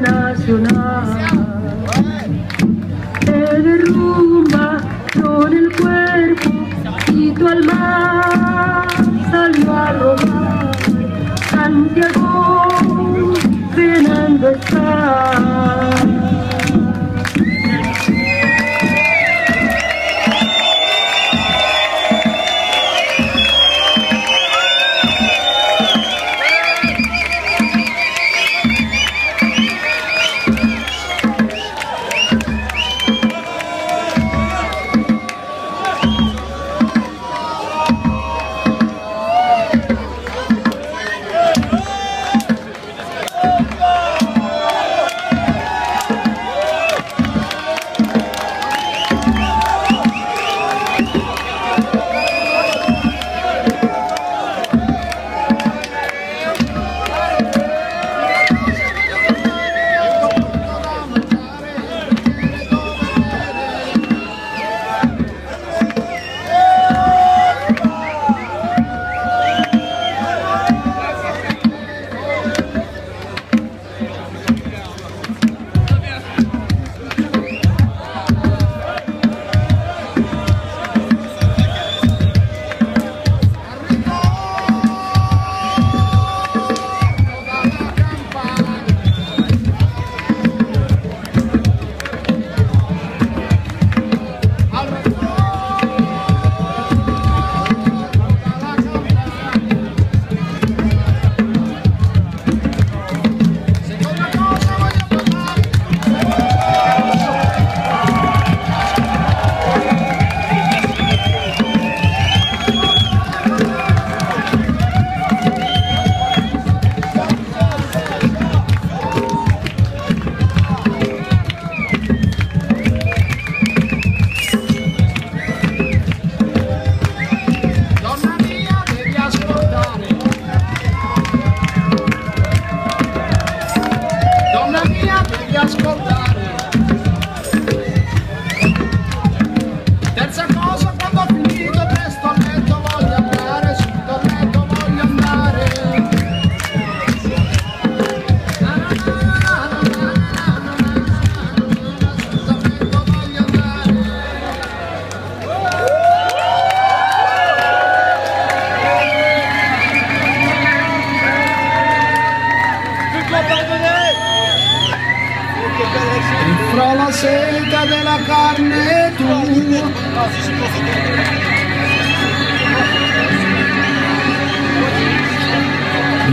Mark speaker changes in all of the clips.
Speaker 1: nacional. Te derrumba con el cuerpo y tu alma salió a rodar Santiago venando está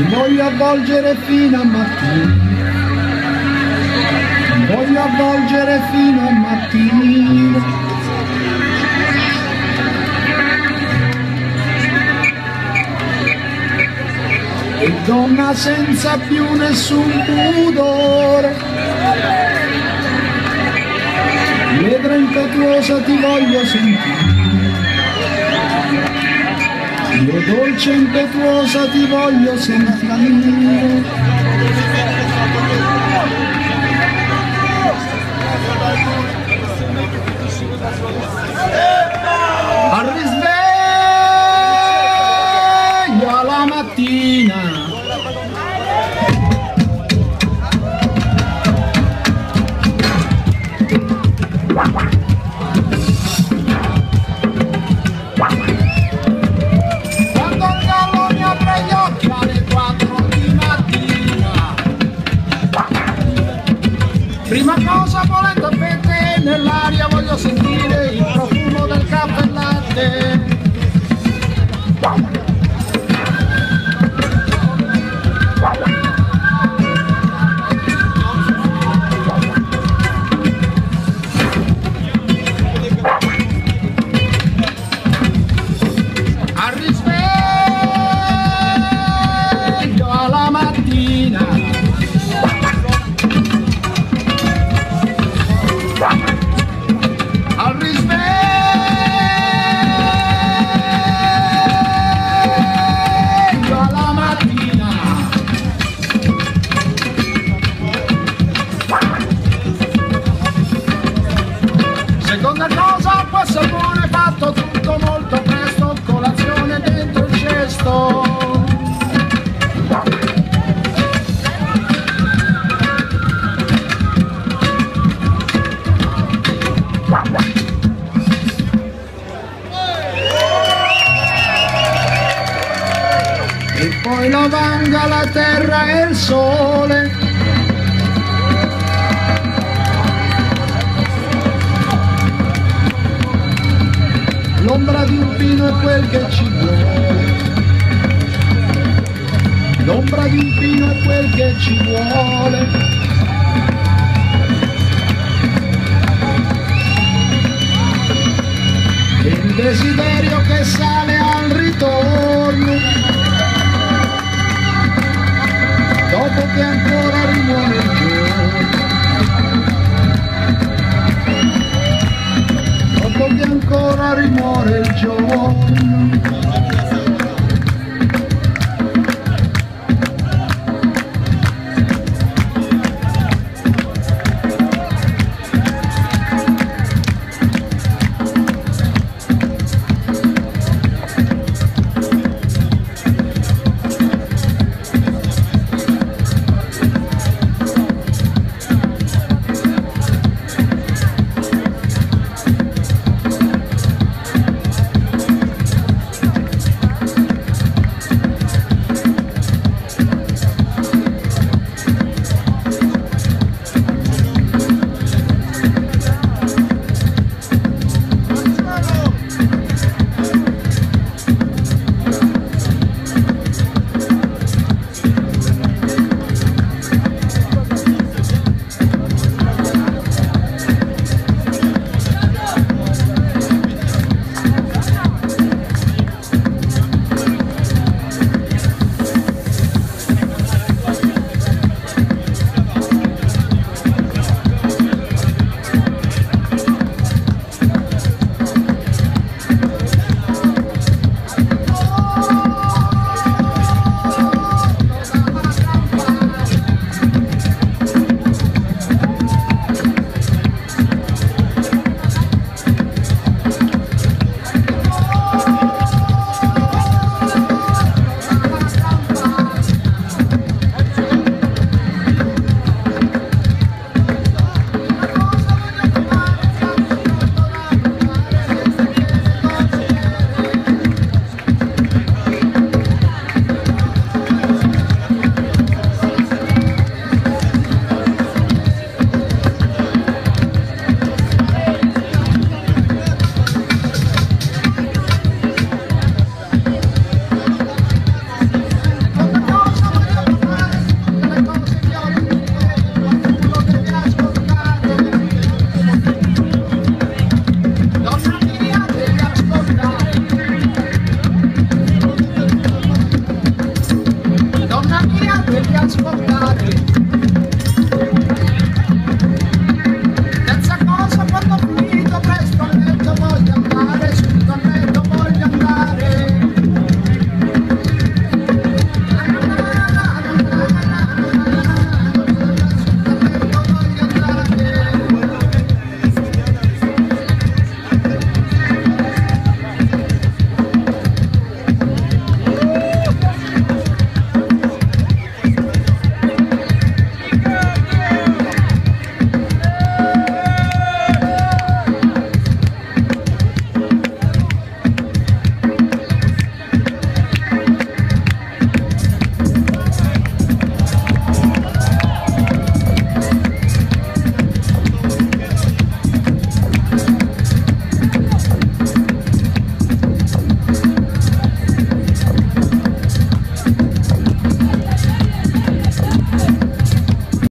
Speaker 2: mi voglio avvolgere fino a mattina mi voglio avvolgere fino a mattina e donna senza più nessun pudore. Ledra impetuosa ti voglio sentire Io dolce impetuosa ti voglio sentire rosa por en el área voy a sentir el profumo del café latte. Vanga la terra e il sole. L'ombra di un pino è quel che ci vuole. L'ombra di un pino è quel che ci vuole. il desiderio che ancora rimuove il giorno dopo che ancora rimuore il giorno